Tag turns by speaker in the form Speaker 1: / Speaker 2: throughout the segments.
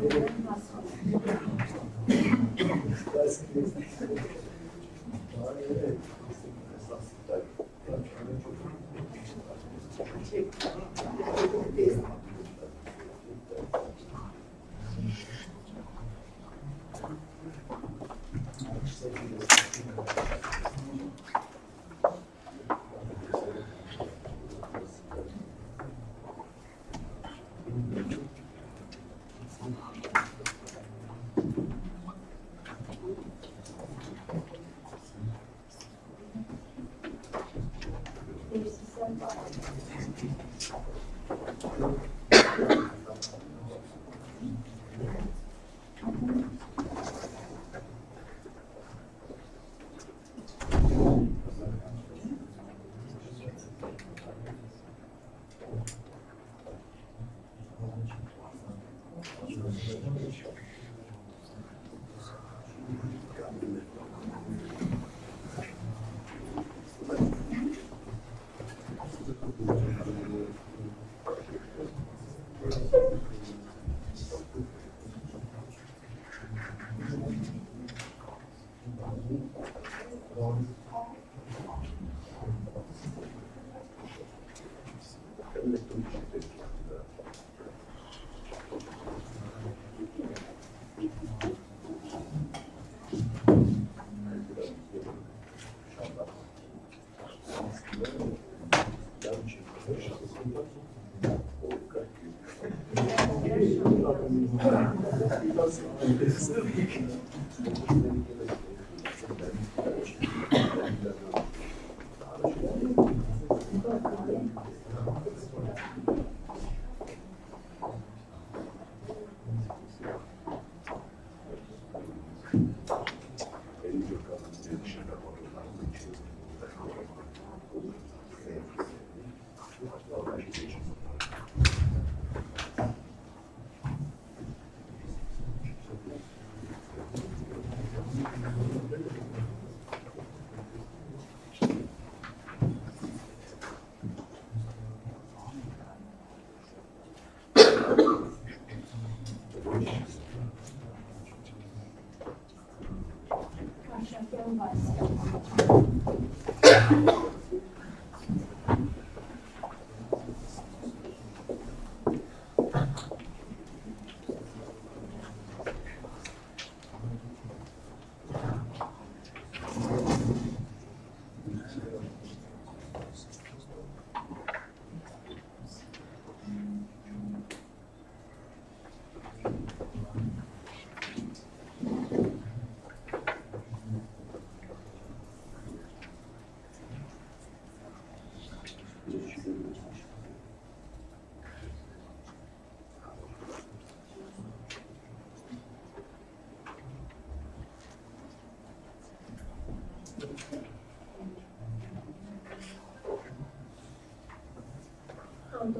Speaker 1: 大好きです。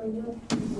Speaker 1: Mayor.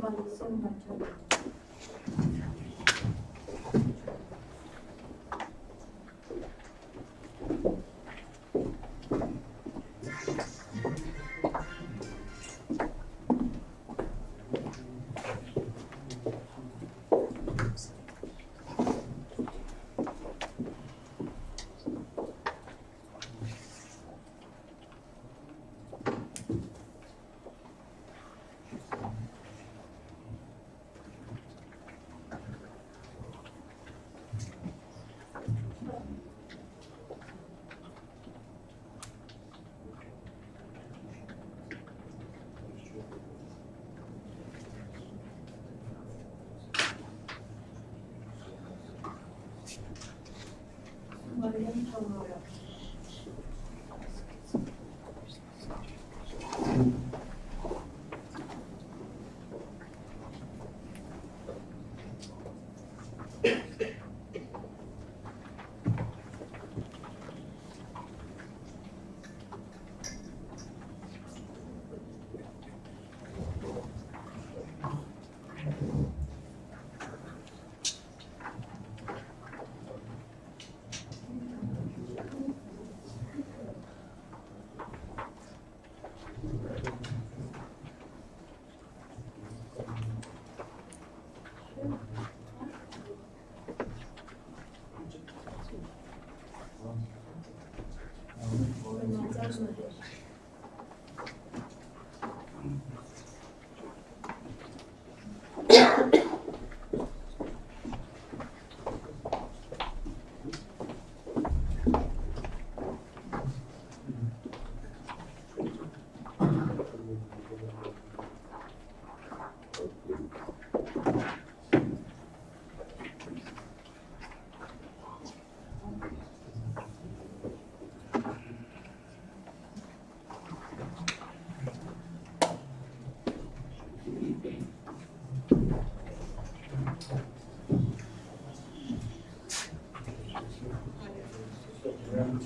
Speaker 2: 말씀하셨죠. 我有点无聊。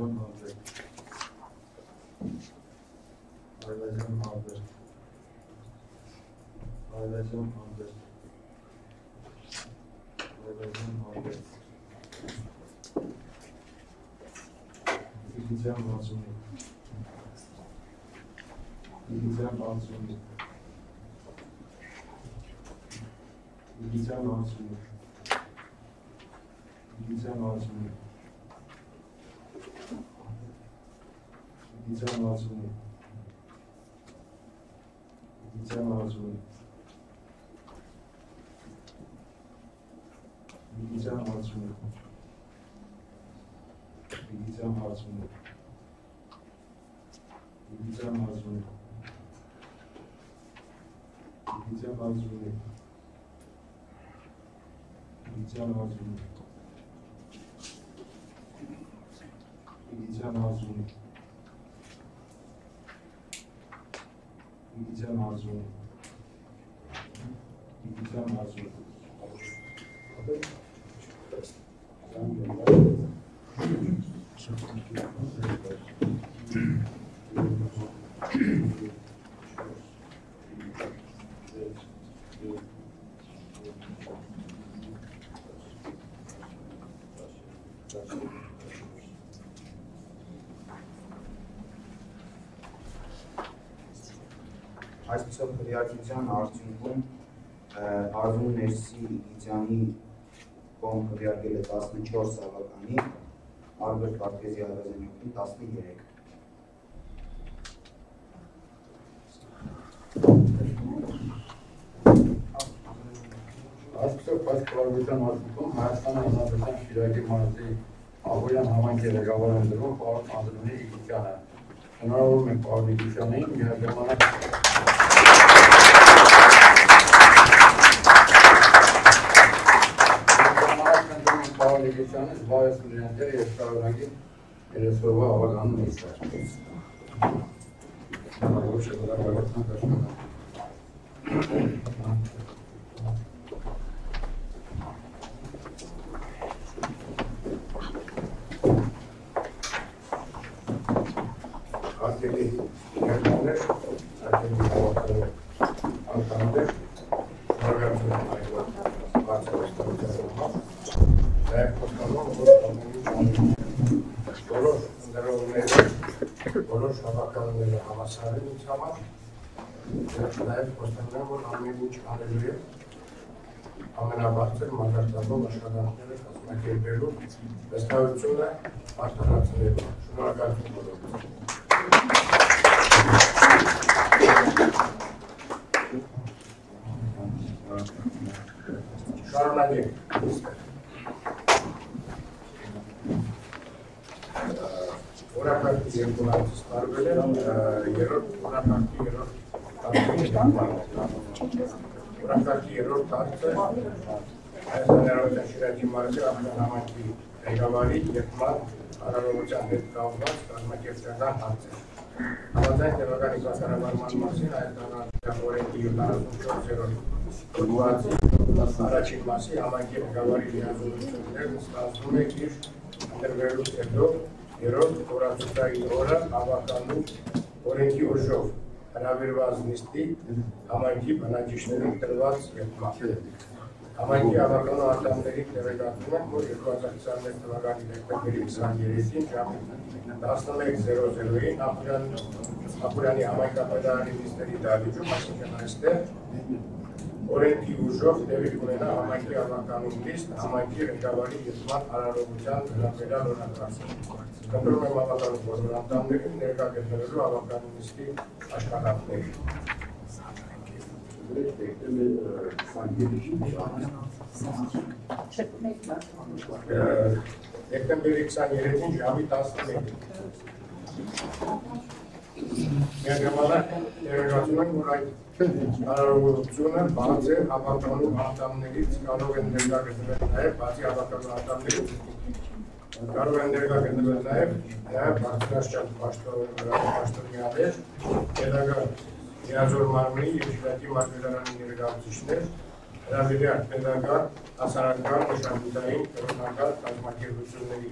Speaker 2: Aileden muhabbet. Aileden muhabbet. Aileden muhabbet. Aileden muhabbet. İlgiden mazumiyet. İlgiden mazumiyet. İlgiden mazumiyet. İlgiden mazumiyet. 이자 마주니. 이자 마주니. 이자 마주니. 이자 마주니. 이자 마주니. 이자 마주니. 이자 마주니. 이자 마주니. Amazônia. Né? Quinta Amazônia.
Speaker 3: Այսպիսով քվեարկության արդյունքում Արզուն Ներսի Իգիթյանի կողմ քվեարկել է 14 ավականի, Ալբերտ Վարդգեզի Արազենյակին 13։
Speaker 4: Այսպիսով այս կառավարության արդյունքում Հայաստանի Հանրապետության Շիրակի մարզի Աղոյան համայնքի ղեկավար ընդրում պարոն Անդրոնի Իգիթյանը։ Շնորհավորում ենք պարոն Իգիթյանին միաժամանակ Իգիթյանը զբաղեց ունենալը եւ շարունակի 30-րդ ավագանում նիստը։ Շնորհավոր շնորհավորություն կշնորհեմ։ Արկելի ներկաներ, արկելի հավաքներ, անդամներ, շնորհակալություն եմ այգում բարձրաստանության համար։ Նաև խոստանում, որ ամենից բոլոր ներողները, բոլոր հավաքանները հավասարեն ինձ համար, և նաև խոստանում եմ, որ ամեն ինչ անելու է ամենաբարձր մակարդակով աշխատանքները կազմակերպելու վստահությունը արտարացնելու։ Շնորհակալություն բոլորին։ Հայաստանի Հանրապետության Շիրակի մարզի արտահամակի ղեկավարի երկման հարաբերության հետ կապված կազմակերպչական հարց է։ Համաձայն տեղականի կազմակերպման մասին Հայաստանի Հանրապետության օրենքի 74-րդ հոդվածի առաջին մասի համայնքի ղեկավարի լիազորություններն ստացվում է իր ընտրվելուց հետո երրորդ օրացուցային օրը հավականում օրենքի ուժով հրավիրված նիստի համայնքի բնակիչներին տրված երկմա։ Համայնքի հավաքանու անդամների տեղեկատվում են, որ 2021 թվականի դեկտեմբերի 23-ին ժամը 11:00-ին Ապուրյան Ապուրյանի համայնքապետարանի նիստերի դահլիճում, այսինքն այստեղ օրենքի ուժով տեղի կունենա համայնքի հավաքանու նիստ համայնքի ղեկավարի յետման արարողության վերաբերյալ օրակարգը։ Կնդրում եմ հավաքանու բոլոր անդամներին ներկա գտնվելու հավաքանու նիստի աշխատանքներին։ Դեկտեմբերի 23-ին ժամի 11-ին։ Միաժամանակ ներկայացնում եմ, որ այդ հարարողությունը բաց է հավաքանու անդամներից կարող են ներկա գտնվել նաև բացի հավաքանու անդամներից կարող են ներկա գտնվել նաև նաև բարձրաշճան պաշտոնյաներ, pedagog Միազոր մարմնի եւ Շիրակի մարզպետարանի ներկայացուցիչներ, հրավիրյալ pedagog, հասարակական, մշակութային, կրոնական կազմակերպությունների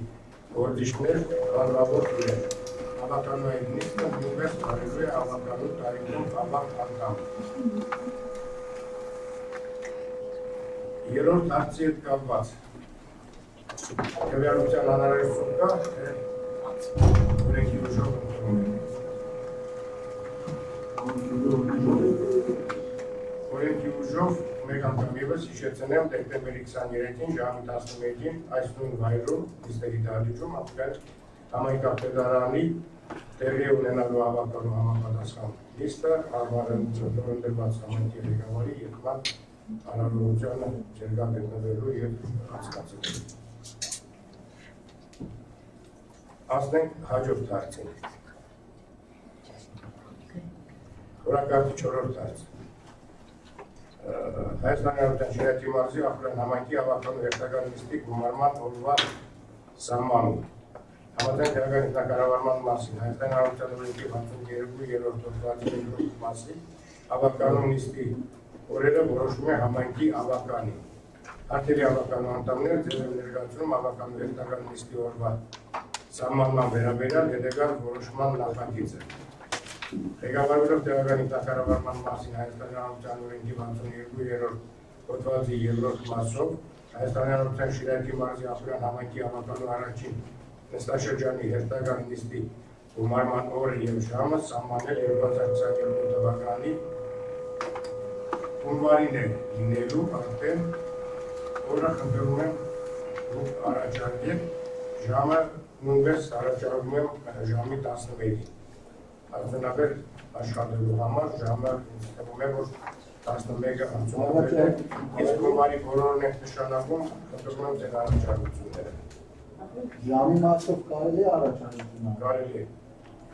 Speaker 4: գործիչներ, կառավար դուրեր։ Հավաքանու այդ նիստը նույնպես կարելի է հավաքանու տարիքում հավաք անդամ։ Երրորդ հարցի հետ կապված քվեարկության անհրաժեշտություն կա, թե օրենքի ուժով ընդունում ենք։ Օրենքի ուժով մեկ անգամ եւս հիշեցնեմ դեկտեմբերի 23-ին ժամի 11-ին այս նույն վայրում նիստերի դահլիճում ապրել համայնքապետարանի տեղի ունենալու հավաքելու համապատասխան նիստը արվարն ծրագրված համայնքի ղեկավարի երկման անալογությանը ջերգա գտնվելու եւ հասկացելու։ Անցնենք հաջորդ հարցին։ Օրակարգի 4-րդ հարց։ Հայաստանի Հանրապետության Շիրակի մարզի Ախուրան համայնքի ավականու հերթական լիստի գումարման օրվա սահմանում։ Համաձայն տեղական ինքնակառավարման մասին Հայաստանի Հանրապետության օրենքի 62-րդ հոդվածի մասին ավականու լիստի օրերը որոշում է համայնքի ավականի։ Արտերի ավականու անդամները են ներկայացնում ավականու հերթական լիստի օրվա սահմանման վերաբերյալ հետեգալ որոշման նախագիծը։ Ղեկավարելով տեղական ինքնակառավարման մասին Հայաստանի Հանրապետության օրենքի 62-րդ հոդվածի երրորդ մասով Հայաստանի Հանրապետության Շիրակի մարզի Ախուրան համայնքի ավականու առաջին նստաշրջանի հերթական նիստի գումարման օրը եւ ժամը սահմանել 2022 թվականի հունվարին է լինելու արդեն օրը խնդրում եմ դուք առաջարկեք ժամը նույնպես առաջարկում եմ ժամի 11-ին արդյունաբեր աշխատելու համար ժամը թվում է որ 11-ը անցումով է իսկ հունվարի բոլորն են նշանակում խնդրում եմ ձեր առաջարկությունները
Speaker 5: Ժամի մասով կարելի է առաջարկություն անել,
Speaker 4: կարելի է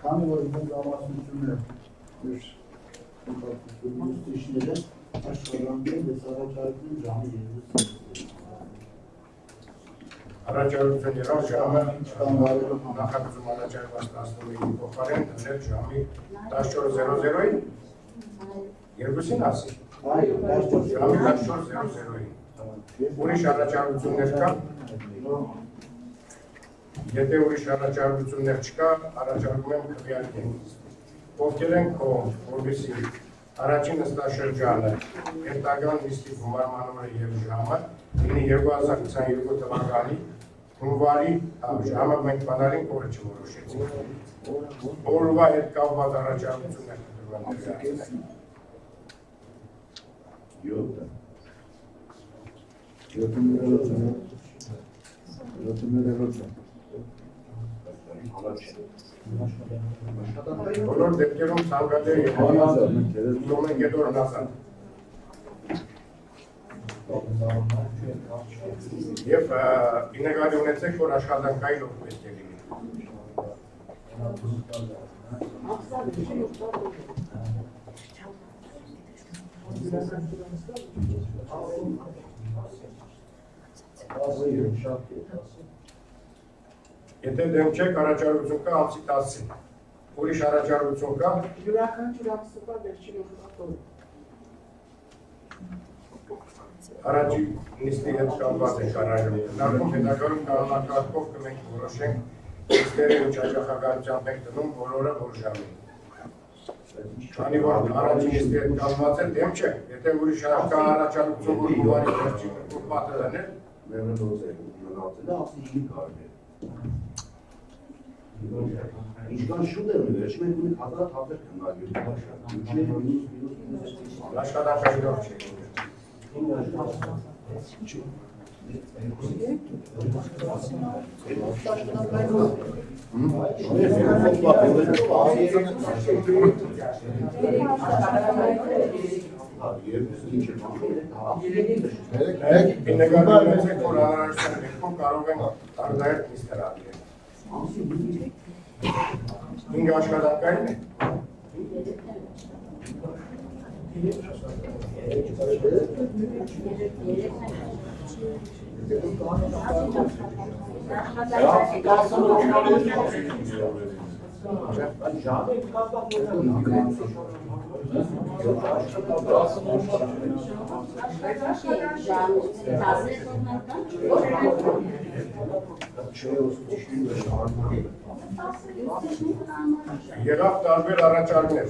Speaker 5: քանի որ մենք ամասությունները մեր ուսուցիչները աշխատանքին ես առաջարկում ժամի 2
Speaker 4: առաջարկություն եղավ ժամը
Speaker 5: Կանգարելով համար։
Speaker 4: նախագծում առաջարկված 11-ի փոխարեն դնել ժամի 14:00-ին երկուսին ասի
Speaker 5: Այո, դաշտով
Speaker 4: ժամի 14:00-ին ուրիշ առաջարկություններ կա եթե ուրիշ առաջարկություններ չկա առաջարկում եմ քվեարկենք ովքեր են կողմ որովհետեւ առաջին նստաշրջանը հետագան լիստի գումարման օրը եւ ժամը լինի 2022 թվականի հունվարի ժամը մենք բանալին օրը չորոշեցինք օրվա հետ կապված առաջարկություններ կտրվում են
Speaker 6: Յոթը։
Speaker 4: բոլոր դեպքերում ցանկալի է ենք այդ օրն ասած Եվ ինեգալի ունեցեք, որ աշխատանքային օգ պետք է լինի։ Եթե դեմ չեք առաջարկություն կա ամսի 10-ին։ Ուրիշ առաջարկություն կա,
Speaker 7: Յուրաքանչյուր ամսվա վերջին օգտատորը։
Speaker 4: առաջի նիստի հետ կապված է կարայում։ Նախում հետագայում կանոնակարգով կմենք որոշենք նիստերը ինչ հաջախականությամբ ենք դնում բոլորը որ ժամին։ Քանի որ առաջի նիստի հետ կապված է դեմ չէ, եթե ուրիշ կա առաջարկություն որ հունվարի վերջին որ պատը դնել,
Speaker 8: Ինչքան շուտ է վերջ, մենք ունենք հազար հազար քննարկել։
Speaker 4: աշխատանքային չէ։ Մենք ինեգալի ունեցեք, որ անհրաժեշտ դեպքում կարող են տարբեր նիստեր անել։ Ինգ աշխատանքային է։
Speaker 8: Ժամը կապված
Speaker 4: Եղավ տարբեր առաջարկներ։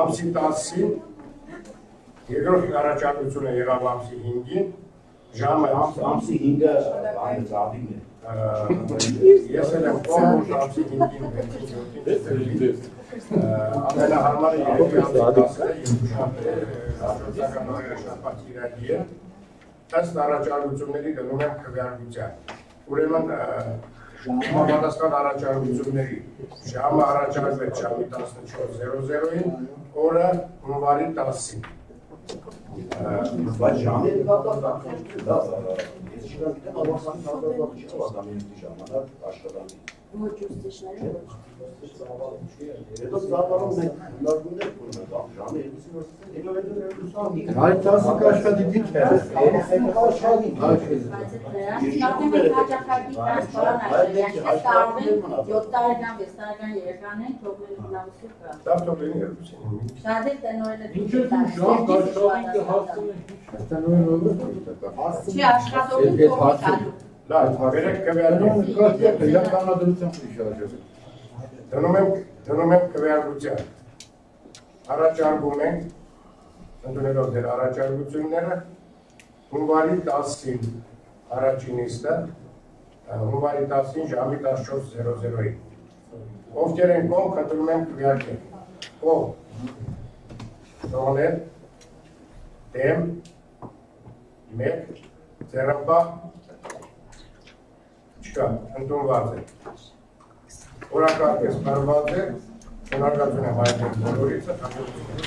Speaker 4: Ամսի 10-ին երկրորդ առաջարկությունը եղավ ամսի 5-ին, ժամը
Speaker 8: ամսի 5-ը այն զավին է։
Speaker 4: ես էլ եմ որ ամսի 5-ին 6-ին ամենահարմարը ամսի 10-ը երկու շաբթը հաջորդական օրերը շաբաթ իրագի է ըստ առաջարկությունների դնում եմ քվեարկության ուրեմն համապատասխան առաջարկությունների ժամը առաջարկվեց ժամի 14:00-ին, օրը հունվարի 10-ին։
Speaker 8: Բայց ժամը կապված
Speaker 1: Շիրակ գիտեմ, ավարտանի տարբերակը չի ավարտանի ժամանակ աշխատանի։
Speaker 5: Ոչ ուսուցիչները ոչ։
Speaker 1: Հետո ծառայում մենք հնարավորներ ունենք, ժամը 2-ին
Speaker 6: Այդ տասը աշխատի դիք է։
Speaker 1: աշխատի։
Speaker 9: դրանք մենք հաճախակի տրանսպարանտ ես կարող եմ 7 տարեկան, 6 տարեկան երեխաներին թողնել լավսի կա։
Speaker 4: Դա թող լինի երկուսին։
Speaker 9: Շատեր տնօրենը
Speaker 10: Ինչ է դու ժամ դաշտավին կհասցնես։
Speaker 9: Չի աշխատողին
Speaker 6: Հարցը-
Speaker 9: տալու։
Speaker 4: Լավ, վերեք քվեարկել։
Speaker 6: Կանադրությամբ շարժել։
Speaker 4: Դնում եմ դնում եմ քվեարկության։ Առաջարկում ենք ընդունելով դեր առաջարկությունները հունվարի 10-ին առաջին իստը հունվարի 10-ին ժամի 14:00-ին։ Ովքեր են կողմ, խնդրում եմ քվեարկել։ Ով։ Թողնել դեմ մեկ ձերապա չկա, ընդունված է։ Օրակարգը սպարված է, շնորհակալություն եմ հայտնել բոլորիցը, հաջողություն։